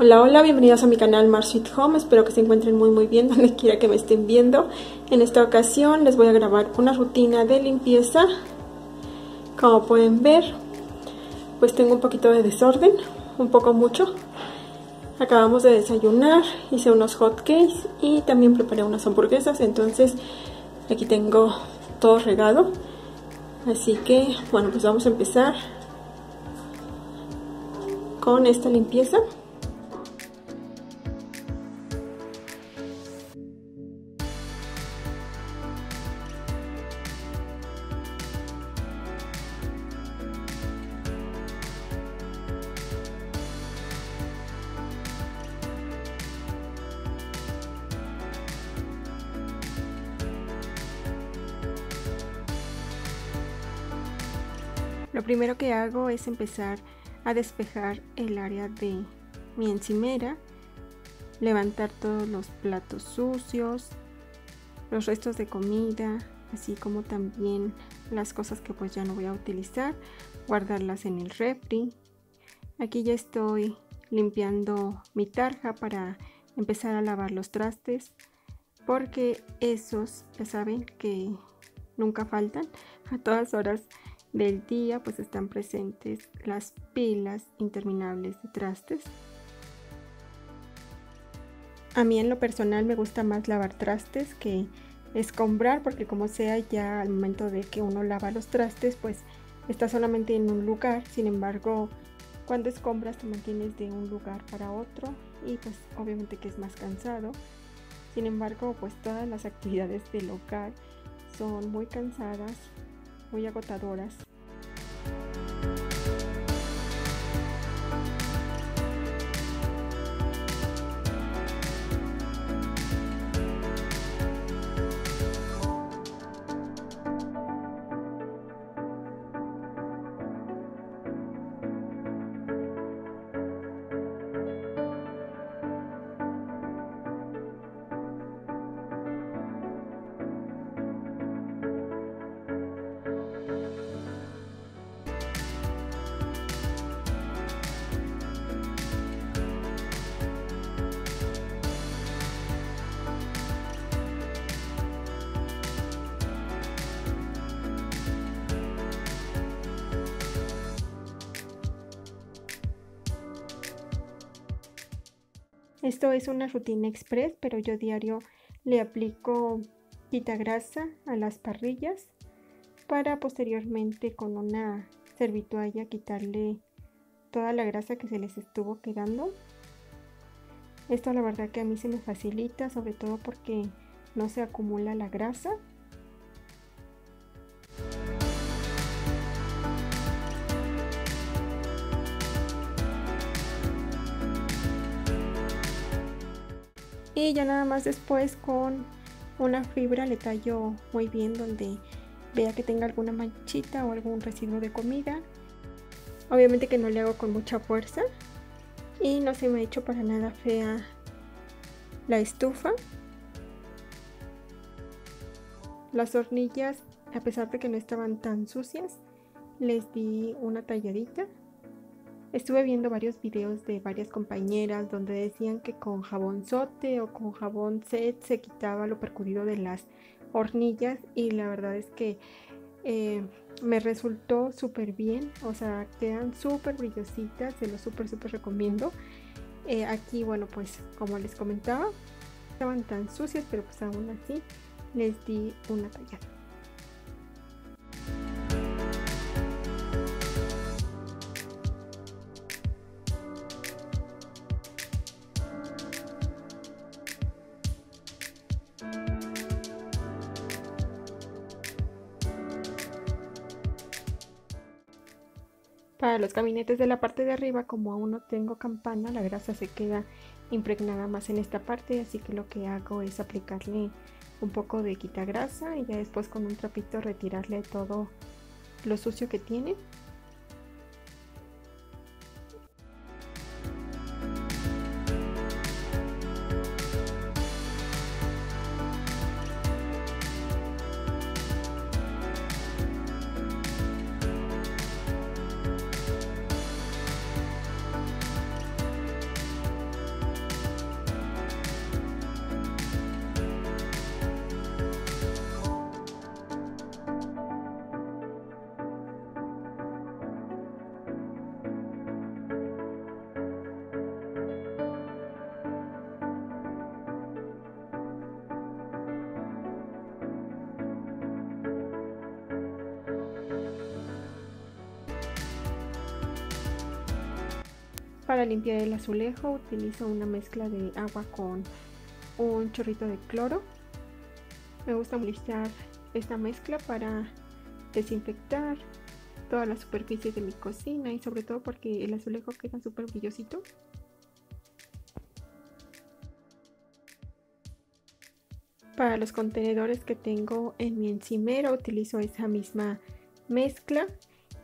Hola, hola, bienvenidos a mi canal Mar Home, espero que se encuentren muy muy bien donde quiera que me estén viendo. En esta ocasión les voy a grabar una rutina de limpieza. Como pueden ver, pues tengo un poquito de desorden, un poco mucho. Acabamos de desayunar, hice unos hot cakes y también preparé unas hamburguesas, entonces aquí tengo todo regado. Así que, bueno, pues vamos a empezar con esta limpieza. Lo primero que hago es empezar a despejar el área de mi encimera, levantar todos los platos sucios, los restos de comida, así como también las cosas que pues ya no voy a utilizar, guardarlas en el refri. Aquí ya estoy limpiando mi tarja para empezar a lavar los trastes porque esos ya saben que nunca faltan a todas horas del día pues están presentes las pilas interminables de trastes. A mí en lo personal me gusta más lavar trastes que escombrar porque como sea ya al momento de que uno lava los trastes pues está solamente en un lugar, sin embargo cuando escombras te mantienes de un lugar para otro y pues obviamente que es más cansado. Sin embargo pues todas las actividades del hogar son muy cansadas muy agotadoras. Esto es una rutina express, pero yo diario le aplico quita grasa a las parrillas para posteriormente con una servitualla quitarle toda la grasa que se les estuvo quedando. Esto la verdad que a mí se me facilita, sobre todo porque no se acumula la grasa y ya nada más después con una fibra le tallo muy bien donde vea que tenga alguna manchita o algún residuo de comida. Obviamente que no le hago con mucha fuerza y no se me ha hecho para nada fea la estufa. Las hornillas a pesar de que no estaban tan sucias les di una talladita Estuve viendo varios videos de varias compañeras donde decían que con jabón sote o con jabón set se quitaba lo percudido de las hornillas y la verdad es que eh, me resultó súper bien, o sea, quedan súper brillositas, se lo súper súper recomiendo. Eh, aquí, bueno, pues como les comentaba, estaban tan sucias, pero pues aún así les di una tallada. Los gabinetes de la parte de arriba, como aún no tengo campana, la grasa se queda impregnada más en esta parte, así que lo que hago es aplicarle un poco de quita grasa y ya después con un trapito retirarle todo lo sucio que tiene. Para limpiar el azulejo utilizo una mezcla de agua con un chorrito de cloro. Me gusta utilizar esta mezcla para desinfectar toda la superficie de mi cocina y sobre todo porque el azulejo queda súper brillosito. Para los contenedores que tengo en mi encimera utilizo esa misma mezcla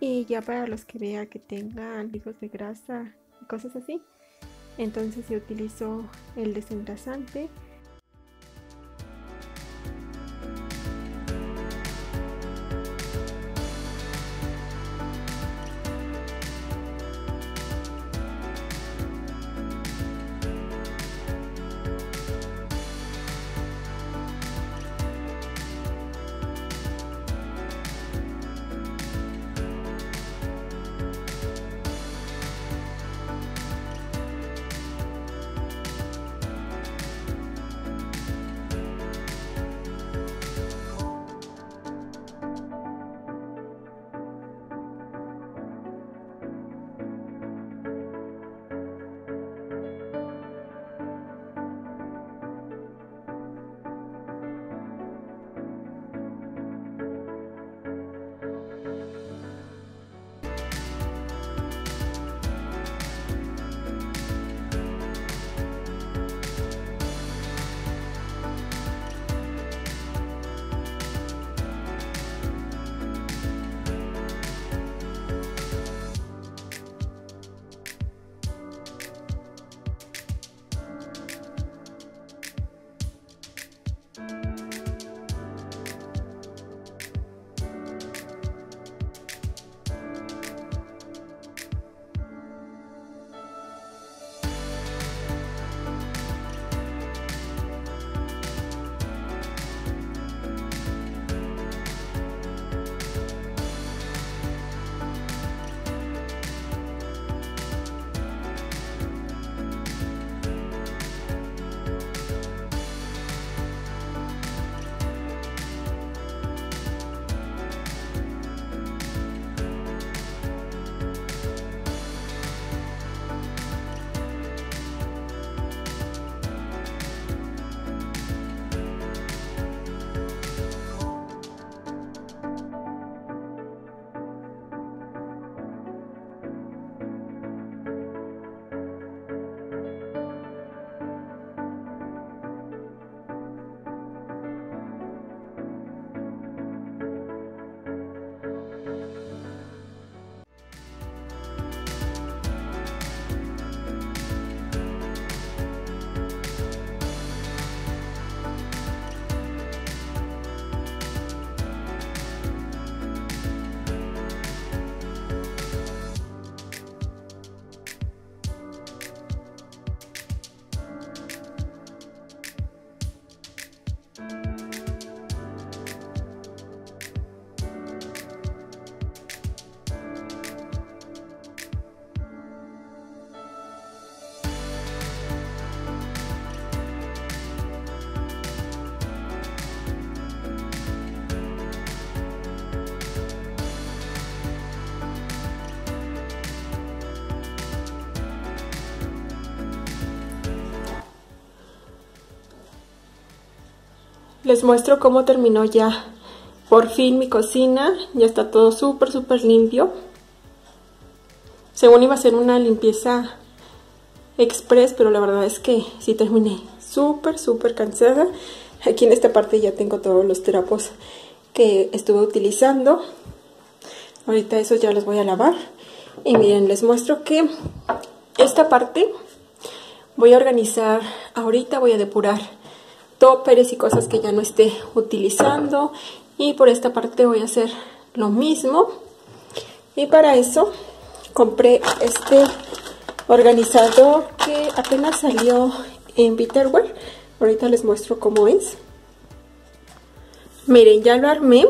y ya para los que vea que tengan hijos de grasa cosas así, entonces yo utilizo el desengrasante Les muestro cómo terminó ya por fin mi cocina. Ya está todo súper, súper limpio. Según iba a ser una limpieza express, pero la verdad es que sí terminé súper, súper cansada. Aquí en esta parte ya tengo todos los trapos que estuve utilizando. Ahorita esos ya los voy a lavar. Y miren, les muestro que esta parte voy a organizar. Ahorita voy a depurar toppers y cosas que ya no esté utilizando. Y por esta parte voy a hacer lo mismo. Y para eso compré este organizador que apenas salió en Bitterware. Ahorita les muestro cómo es. Miren ya lo armé.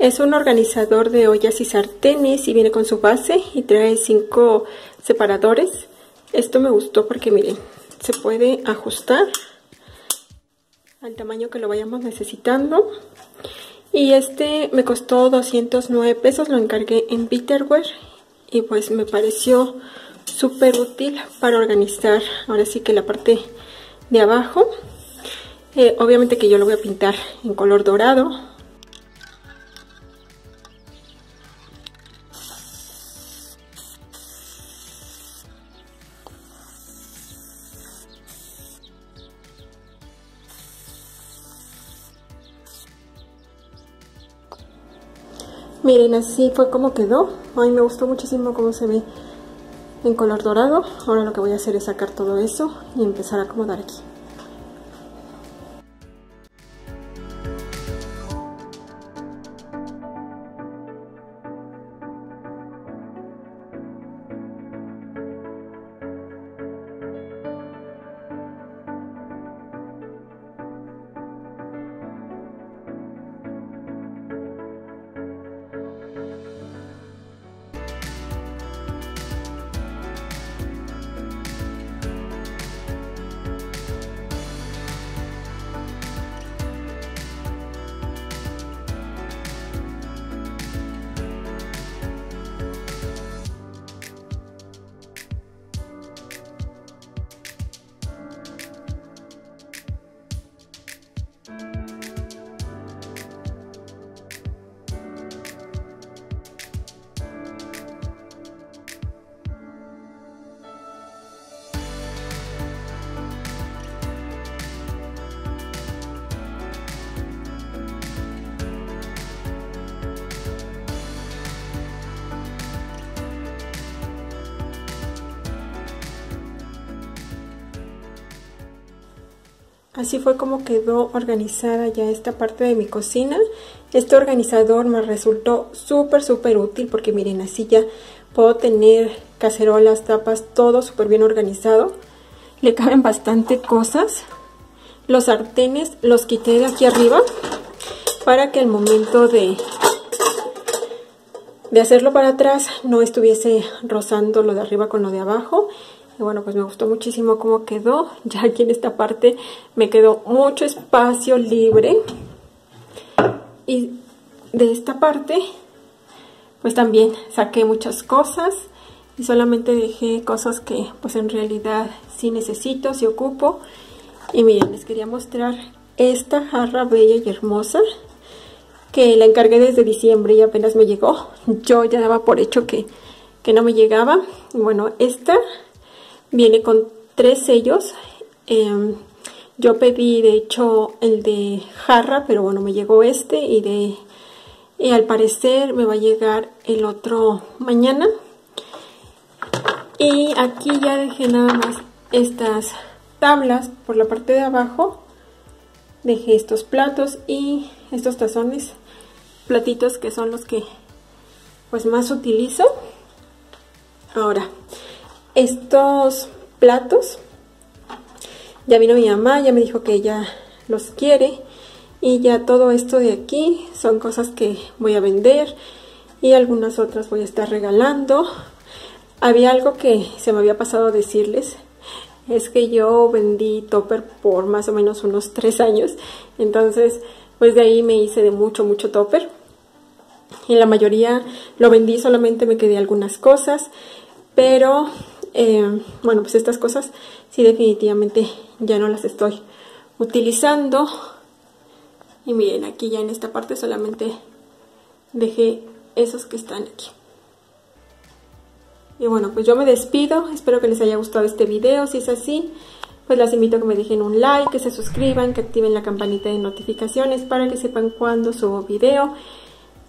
Es un organizador de ollas y sartenes y viene con su base y trae cinco separadores. Esto me gustó porque miren se puede ajustar al tamaño que lo vayamos necesitando. Y este me costó 209 pesos, lo encargué en Bitterware y pues me pareció súper útil para organizar ahora sí que la parte de abajo. Eh, obviamente que yo lo voy a pintar en color dorado. Miren, así fue como quedó. Ay, me gustó muchísimo cómo se ve en color dorado. Ahora lo que voy a hacer es sacar todo eso y empezar a acomodar aquí. Así fue como quedó organizada ya esta parte de mi cocina. Este organizador me resultó súper, súper útil porque miren, así ya puedo tener cacerolas, tapas, todo súper bien organizado. Le caben bastante cosas. Los sartenes los quité de aquí arriba para que al momento de, de hacerlo para atrás no estuviese rozando lo de arriba con lo de abajo y bueno, pues me gustó muchísimo cómo quedó. Ya aquí en esta parte me quedó mucho espacio libre. Y de esta parte, pues también saqué muchas cosas. Y solamente dejé cosas que pues en realidad sí necesito, sí ocupo. Y miren, les quería mostrar esta jarra bella y hermosa que la encargué desde diciembre y apenas me llegó. Yo ya daba por hecho que, que no me llegaba. Y bueno, esta Viene con tres sellos. Em, yo pedí de hecho el de jarra, pero bueno, me llegó este y de y al parecer me va a llegar el otro mañana. Y aquí ya dejé nada más estas tablas por la parte de abajo. Dejé estos platos y estos tazones, platitos que son los que pues más utilizo. Ahora, estos platos. Ya vino mi mamá, ya me dijo que ella los quiere. Y ya todo esto de aquí son cosas que voy a vender. Y algunas otras voy a estar regalando. Había algo que se me había pasado a decirles. Es que yo vendí topper por más o menos unos tres años. Entonces, pues de ahí me hice de mucho, mucho topper. Y la mayoría lo vendí, solamente me quedé algunas cosas. Pero eh, bueno, pues estas cosas sí definitivamente ya no las estoy utilizando. Y miren, aquí ya en esta parte solamente dejé esos que están aquí. Y bueno, pues yo me despido. Espero que les haya gustado este video. Si es así, pues las invito a que me dejen un like, que se suscriban, que activen la campanita de notificaciones para que sepan cuando subo video.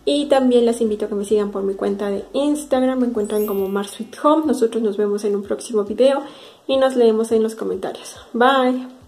Y también les invito a que me sigan por mi cuenta de Instagram, me encuentran como Mar Home. Nosotros nos vemos en un próximo video y nos leemos en los comentarios. Bye.